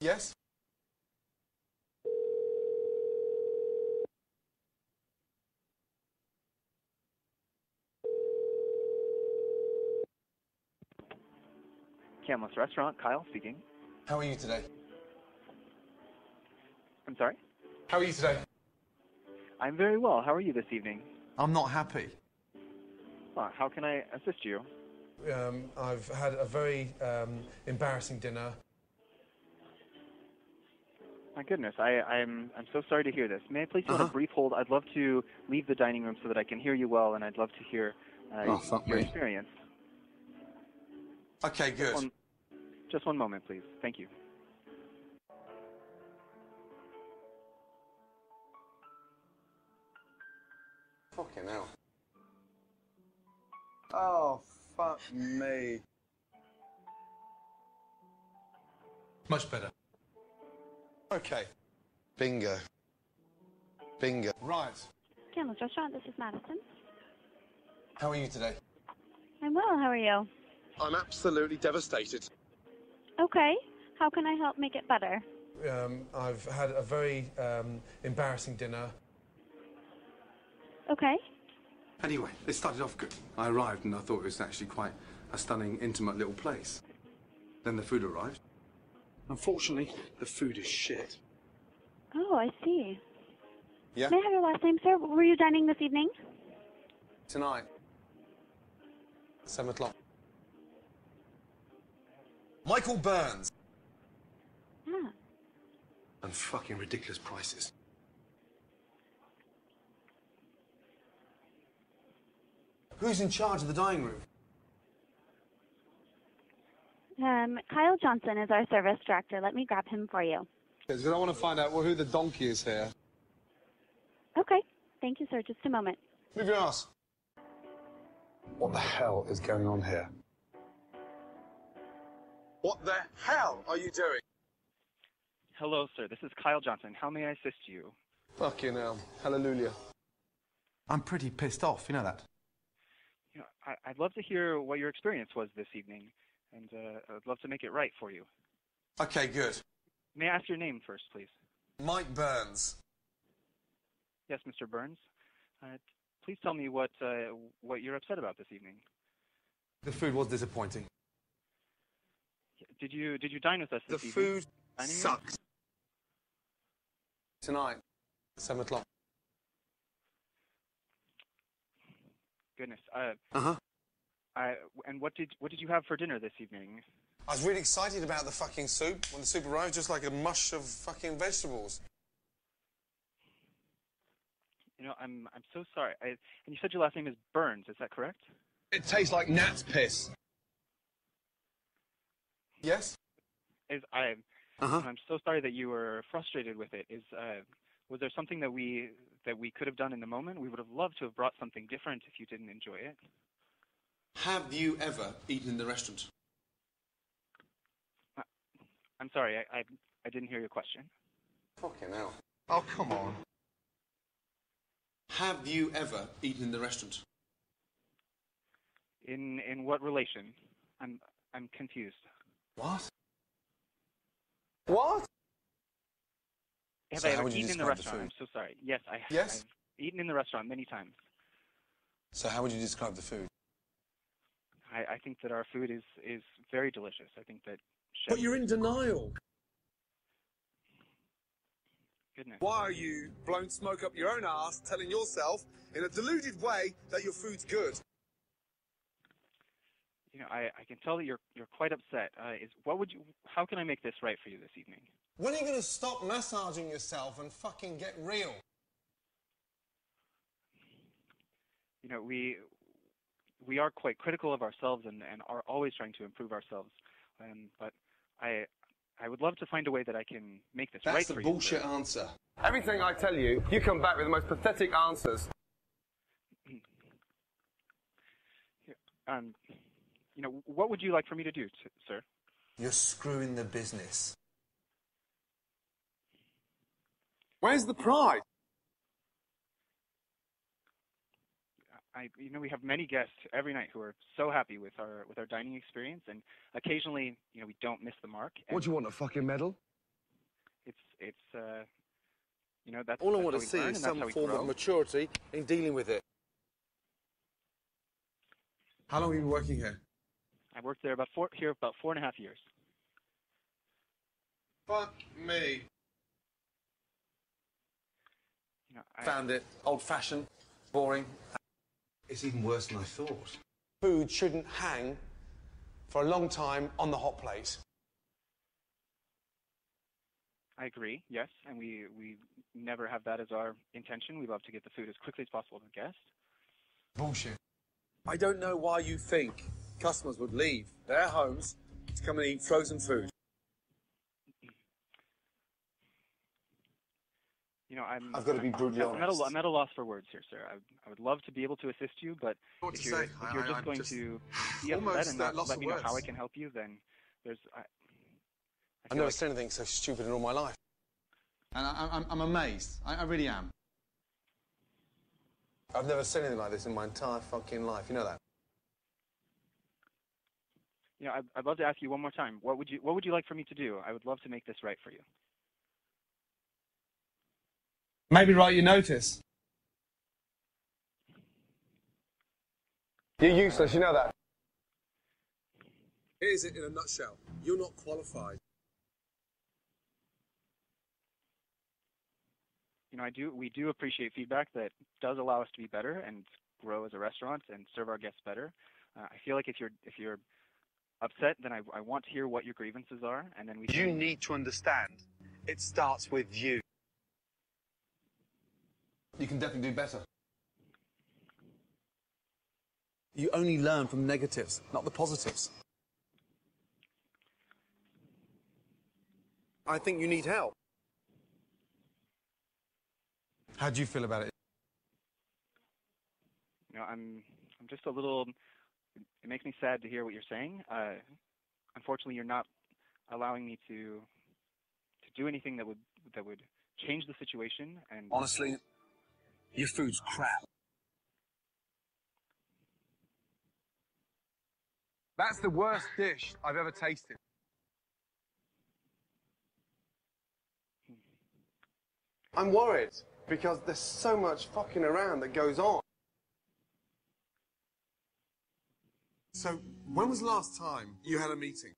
Yes? Canlis Restaurant, Kyle speaking. How are you today? I'm sorry? How are you today? I'm very well. How are you this evening? I'm not happy. Well, how can I assist you? Um, I've had a very um, embarrassing dinner. My goodness, I, I'm I'm so sorry to hear this. May I please you on Uh-huh. a brief hold? I'd love to leave the dining room so that I can hear you well, and I'd love to hear uh, Oh, fuck your me. experience. Okay, good. One, just one moment, please. Thank you. Fucking hell. Oh, fuck me. Much better. Okay. Bingo. Bingo. Right. Canlis Restaurant, this is Madison. How are you today? I'm well, how are you? I'm absolutely devastated. Okay, how can I help make it better? Um, I've had a very um, embarrassing dinner. Okay, Anyway, it started off good. I arrived and I thought it was actually quite a stunning, intimate little place. Then the food arrived. Unfortunately, the food is shit. oh, I see. Yeah? May I have your last name, sir? Were you dining this evening? Tonight. Seven o'clock. Michael Burns. Ah, And fucking ridiculous prices. Who's in charge of the dining room? Um, Kyle Johnson is our service director. Let me grab him for you. Because I want to find out who the donkey is here. Okay, thank you, sir. Just a moment. Move your ass. What the hell is going on here? What the hell are you doing? Hello, sir. This is Kyle Johnson. How may I assist you? Fucking hell. Hallelujah. I'm pretty pissed off, you know that? You know, I, I'd love to hear what your experience was this evening, and uh, I'd love to make it right for you. Okay, good. May I ask your name first, please? Mike Burns. Yes, Mr. Burns. Uh, please tell me what uh, what you're upset about this evening. The food was disappointing. Did you did you dine with us The this evening? food Dining room? sucked. Tonight. Seven o'clock. Goodness. Uh, Uh huh. I, and what did what did you have for dinner this evening? I was really excited about the fucking soup. When the soup arrived, just like a mush of fucking vegetables. You know, I'm I'm so sorry. I, and you said your last name is Burns. Is that correct? It tastes like gnat's piss. Yes? Is I Uh-huh. I'm so sorry that you were frustrated with it. Is uh, was there something that we that we could have done in the moment? We would have loved to have brought something different if you didn't enjoy it. Have you ever eaten in the restaurant? Uh, I'm sorry. I I, I didn't hear your question. Fucking hell. Oh, come on. Have you ever eaten in the restaurant? In in what relation? I'm I'm confused. What? What? Have So I ever eaten in the describe the restaurant? I'm so sorry. Yes, I have. Yes? I've eaten in the restaurant many times. So how would you describe the food? I, I think that our food is is very delicious. I think that. But you're in denial. Goodness. Why are you blowing smoke up your own ass, telling yourself in a deluded way that your food's good? You know, I, I can tell that you're you're quite upset. Uh, is what would you? How can I make this right for you this evening? When are you going to stop massaging yourself and fucking get real? You know, we we are quite critical of ourselves and, and are always trying to improve ourselves. Um, but I I would love to find a way that I can make this right That's for a you. bullshit answer. Everything I tell you, you come back with the most pathetic answers. Um, you know, what would you like for me to do, t- sir? You're screwing the business. Where's the pride? I, you know, we have many guests every night who are so happy with our with our dining experience, and occasionally, you know, we don't miss the mark. And What do you want, a fucking medal? it's it's uh, you know that's All I that's want how to see is and that's some form grow. of maturity in dealing with it. How long have you been working here? I worked there about four here about four and a half years. Fuck me. You know, I, Found it old-fashioned, boring. It's even worse than I thought. Food shouldn't hang for a long time on the hot plate. I agree, yes, and we we never have that as our intention. We love to get the food as quickly as possible to the guest. Bullshit. I don't know why you think customers would leave their homes to come and eat frozen food. Know, I'm. I've got to be brutally I'm at, a, honest. I'm at a loss for words here, sir. I, I would love to be able to assist you, but What if to you're, say? if you're I- just I'm going just to be upset and not let me know how I can help you, then there's. I, I I've never like- seen anything so stupid in all my life. And I, I'm, I'm amazed. I, I really am. I've never seen anything like this in my entire fucking life. You know that? You know, I'd, I'd love to ask you one more time. What would you What would you like for me to do? I would love to make this right for you. Maybe write your notice. You're useless. You know that. Here's it in a nutshell. You're not qualified. You know, I do. We do appreciate feedback that does allow us to be better and grow as a restaurant and serve our guests better. Uh, I feel like if you're if you're upset, then I, I want to hear what your grievances are, and then we. You can- need to understand it starts with you. You can definitely do better. You only learn from negatives, not the positives. I think you need help. How do you feel about it? You know, I'm I'm just a little. It makes me sad to hear what you're saying. Uh, unfortunately, you're not allowing me to to do anything that would that would change the situation. And Honestly, your food's crap. That's the worst dish I've ever tasted. I'm worried because there's so much fucking around that goes on. So, when was the last time you had a meeting?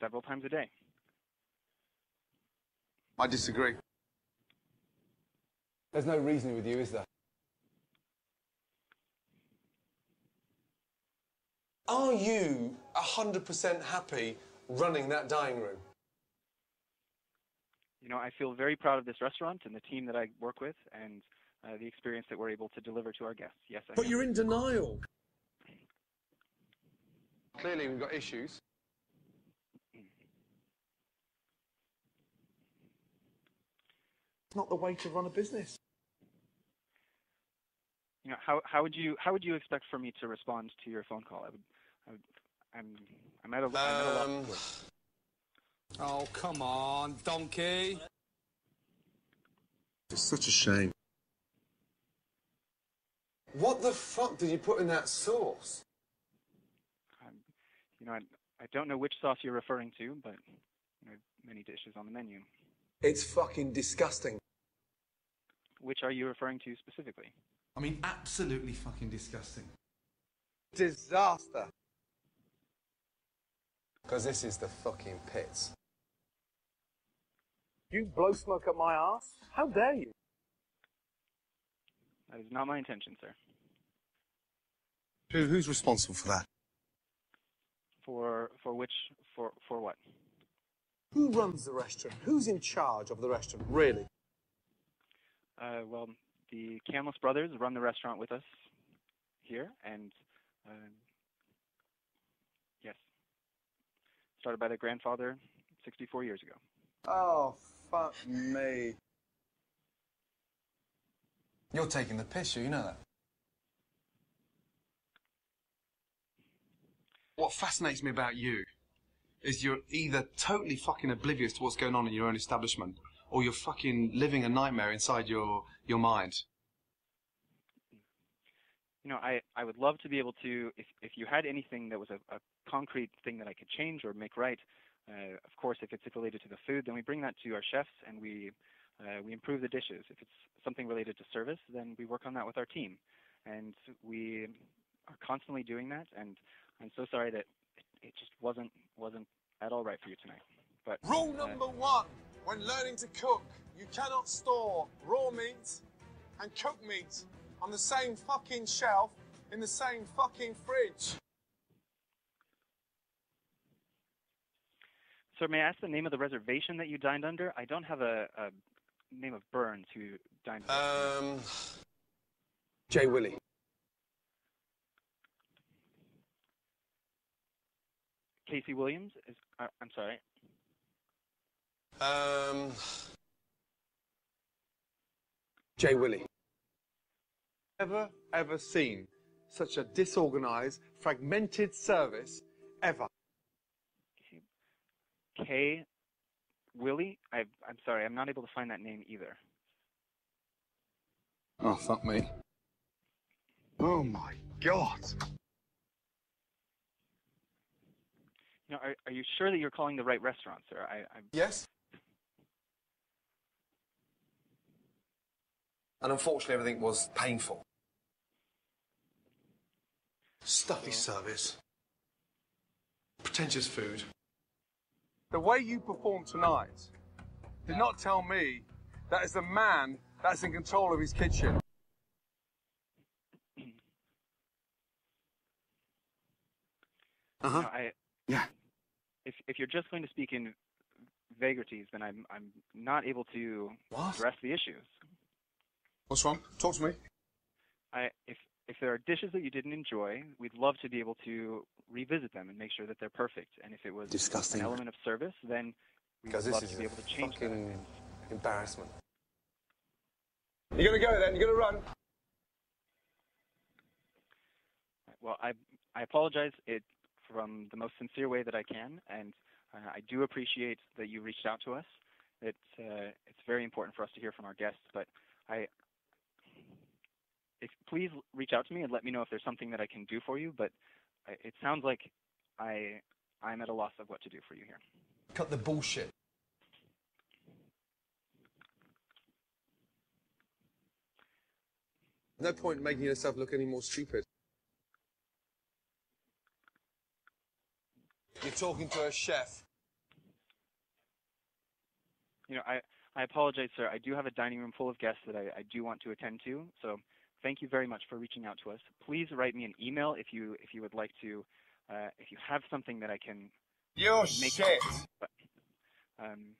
several times a day. I disagree. There's no reasoning with you, is there? Are you 100% happy running that dining room? You know, I feel very proud of this restaurant and the team that I work with, and uh, the experience that we're able to deliver to our guests. Yes, I But am. you're in denial. Clearly, we've got issues. It's not the way to run a business. You know, how how would you how would you expect for me to respond to your phone call? I would, I would I'm I'm at a, I'm at a loss Um, for words. Oh, come on, donkey. It's such a shame. What the fuck did you put in that sauce? I'm, you know, I, I don't know which sauce you're referring to, but you know, many dishes on the menu. It's fucking disgusting. Which are you referring to specifically? I mean, absolutely fucking disgusting. Disaster. Because this is the fucking pits. You blow smoke up my ass? How dare you? That is not my intention, sir. Who, who's responsible for that? For for which for for what? Who runs the restaurant? Who's in charge of the restaurant, really? Uh, well, the Canlis brothers run the restaurant with us here, and uh, yes, started by their grandfather 64 years ago. Oh, fuck me. You're taking the piss, you know that. What fascinates me about you is you're either totally fucking oblivious to what's going on in your own establishment, or you're fucking living a nightmare inside your your mind. You know, I, I would love to be able to, if, if you had anything that was a, a concrete thing that I could change or make right, Uh, of course, if it's related to the food, then we bring that to our chefs and we uh, we improve the dishes. If it's something related to service, then we work on that with our team, and we are constantly doing that. And I'm so sorry that it, just wasn't wasn't at all right for you tonight. But Rule uh, number one when learning to cook, you cannot store raw meat and cooked meat on the same fucking shelf in the same fucking fridge. Sir, may I ask the name of the reservation that you dined under? I don't have a, a name of Burns who dined. Um, Jay Willie. Casey Williams is. Uh, I'm sorry. um, Jay Willie. Ever, ever seen such a disorganized, fragmented service ever? K. Willie. I, I'm sorry. I'm not able to find that name either. Oh, fuck me. Oh my god. You know, are, are you sure that you're calling the right restaurant, sir? I, I yes. And unfortunately, everything was painful. Stuffy service. Pretentious food. The way you performed tonight did not tell me that is the man that's in control of his kitchen. Uh huh. know, I. Yeah. If if you're just going to speak in vagaries, then I'm I'm not able to What? address the issues. What's wrong? Talk to me. I if if there are dishes that you didn't enjoy, we'd love to be able to revisit them and make sure that they're perfect. And if it was Disgusting. an element of service, then we'd love to be able to change that. embarrassment. You're gonna go then, you're gonna run. Well, I I apologize it from the most sincere way that I can, and uh, I do appreciate that you reached out to us. It's uh, it's very important for us to hear from our guests, but I if, please reach out to me and let me know if there's something that I can do for you. But I, it sounds like I I'm at a loss of what to do for you here. Cut the bullshit. No point in making yourself look any more stupid. Talking to a chef. You know, I, I apologize, sir. I do have a dining room full of guests that I, I do want to attend to. So thank you very much for reaching out to us. Please write me an email if you if you would like to. Uh, if you have something that I can You're make. shit. Um,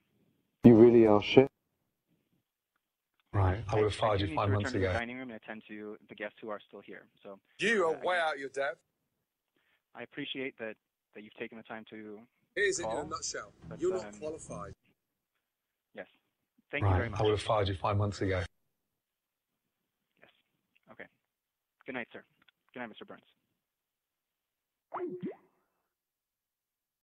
You really are shit. Right. I would have I fired you five months return to the ago. dining room and attend to the guests who are still here. So You are Uh, way out your depth. I appreciate that that you've taken the time to. Here's it in a nutshell. but, You're not um, qualified. Yes. Thank you very much. I would have fired you five months ago. Yes. Okay. Good night, sir. Good night, Mr. Burns.